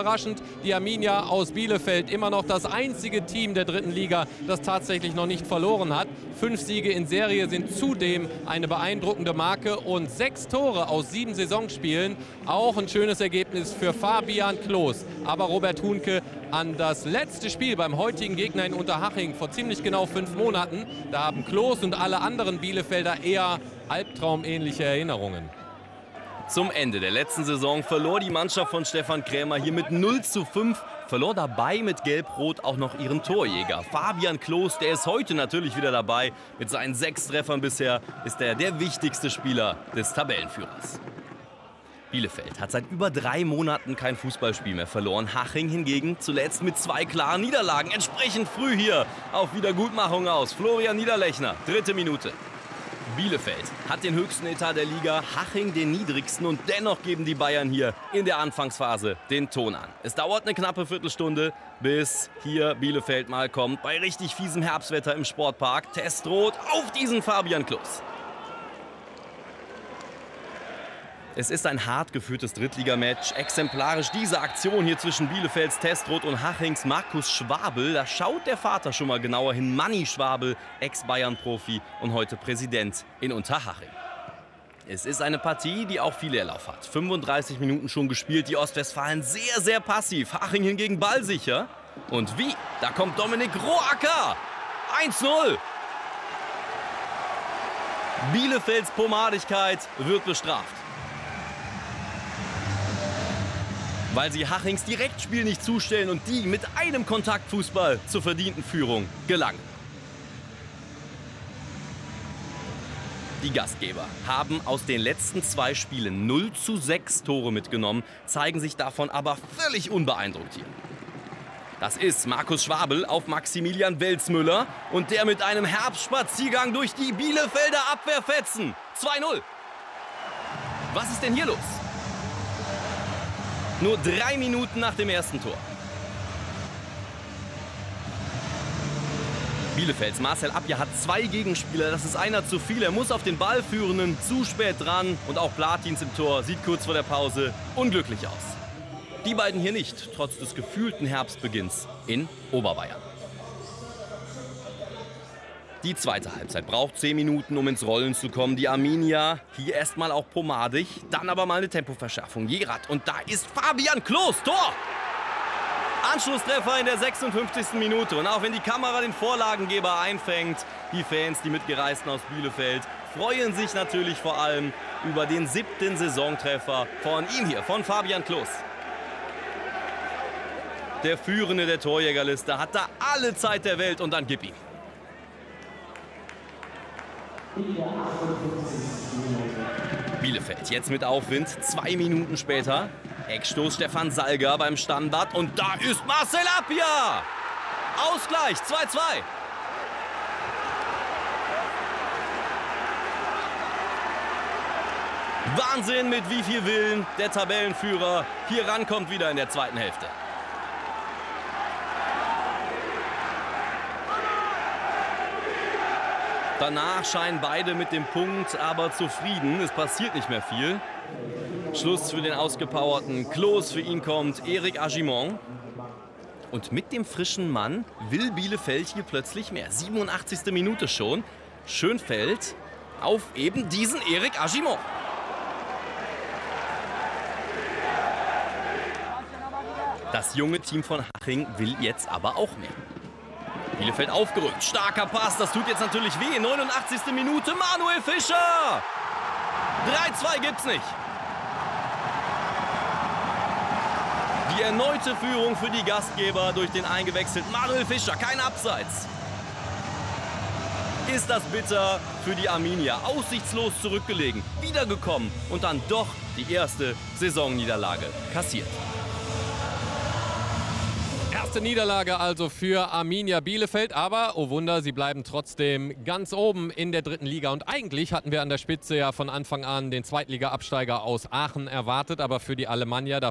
Überraschend, die Arminia aus Bielefeld, immer noch das einzige Team der dritten Liga, das tatsächlich noch nicht verloren hat. Fünf Siege in Serie sind zudem eine beeindruckende Marke und sechs Tore aus sieben Saisonspielen. Auch ein schönes Ergebnis für Fabian Klos. Aber Robert Hunke an das letzte Spiel beim heutigen Gegner in Unterhaching vor ziemlich genau fünf Monaten. Da haben Klos und alle anderen Bielefelder eher albtraumähnliche Erinnerungen. Zum Ende der letzten Saison verlor die Mannschaft von Stefan Krämer hier mit 0 zu 5. Verlor dabei mit Gelb-Rot auch noch ihren Torjäger. Fabian Klos, der ist heute natürlich wieder dabei. Mit seinen sechs Treffern bisher ist er der wichtigste Spieler des Tabellenführers. Bielefeld hat seit über drei Monaten kein Fußballspiel mehr verloren. Haching hingegen zuletzt mit zwei klaren Niederlagen. Entsprechend früh hier auf Wiedergutmachung aus. Florian Niederlechner, dritte Minute. Bielefeld hat den höchsten Etat der Liga, Haching den niedrigsten und dennoch geben die Bayern hier in der Anfangsphase den Ton an. Es dauert eine knappe Viertelstunde, bis hier Bielefeld mal kommt. Bei richtig fiesem Herbstwetter im Sportpark. Testrot auf diesen Fabian Klos. Es ist ein hart geführtes Drittligamatch. Exemplarisch diese Aktion hier zwischen Bielefelds Testrot und Hachings Markus Schwabel. Da schaut der Vater schon mal genauer hin. Manni Schwabel, Ex-Bayern-Profi und heute Präsident in Unterhaching. Es ist eine Partie, die auch viel Leerlauf hat. 35 Minuten schon gespielt, die Ostwestfalen sehr, sehr passiv. Haching hingegen ballsicher. Und wie? Da kommt Dominik Roacker. 1-0. Bielefelds Pomadigkeit wird bestraft. Weil sie Hachings Direktspiel nicht zustellen und die mit einem Kontaktfußball zur verdienten Führung gelangen. Die Gastgeber haben aus den letzten zwei Spielen 0 zu 6 Tore mitgenommen, zeigen sich davon aber völlig unbeeindruckt hier. Das ist Markus Schwabel auf Maximilian Welzmüller und der mit einem Herbstspaziergang durch die Bielefelder Abwehr fetzen. 2-0. Was ist denn hier los? Nur drei Minuten nach dem ersten Tor. Bielefelds Marcel Abja hat zwei Gegenspieler. Das ist einer zu viel. Er muss auf den Ballführenden zu spät dran. Und auch Platins im Tor sieht kurz vor der Pause unglücklich aus. Die beiden hier nicht, trotz des gefühlten Herbstbeginns in Oberbayern. Die zweite Halbzeit braucht 10 Minuten, um ins Rollen zu kommen. Die Arminia hier erstmal auch pomadig, dann aber mal eine Tempoverschärfung. Jerat und da ist Fabian Klos, Tor! Anschlusstreffer in der 56. Minute. Und auch wenn die Kamera den Vorlagengeber einfängt, die Fans, die Mitgereisten aus Bielefeld, freuen sich natürlich vor allem über den siebten Saisontreffer von ihm hier, von Fabian Klos. Der Führende der Torjägerliste hat da alle Zeit der Welt und dann gib ihm. Bielefeld jetzt mit Aufwind, zwei Minuten später. Eckstoß Stefan Salger beim Standard und da ist Marcel Appia! Ausgleich 2-2. Wahnsinn, mit wie viel Willen der Tabellenführer hier rankommt wieder in der zweiten Hälfte. Danach scheinen beide mit dem Punkt aber zufrieden. Es passiert nicht mehr viel. Schluss für den ausgepowerten Klos. Für ihn kommt Erik Agimon. Und mit dem frischen Mann will Bielefeld hier plötzlich mehr. 87. Minute schon. Schönfeld auf eben diesen Erik Agimon. Das junge Team von Haching will jetzt aber auch mehr. Bielefeld aufgerückt. Starker Pass. Das tut jetzt natürlich weh. 89. Minute. Manuel Fischer. 3-2 gibt's nicht. Die erneute Führung für die Gastgeber durch den eingewechselten Manuel Fischer. Kein Abseits. Ist das bitter für die Arminia. Aussichtslos zurückgelegen. Wiedergekommen und dann doch die erste Saisonniederlage kassiert. Erste Niederlage also für Arminia Bielefeld, aber oh Wunder, sie bleiben trotzdem ganz oben in der dritten Liga. Und eigentlich hatten wir an der Spitze ja von Anfang an den Zweitliga-Absteiger aus Aachen erwartet, aber für die Alemannia, da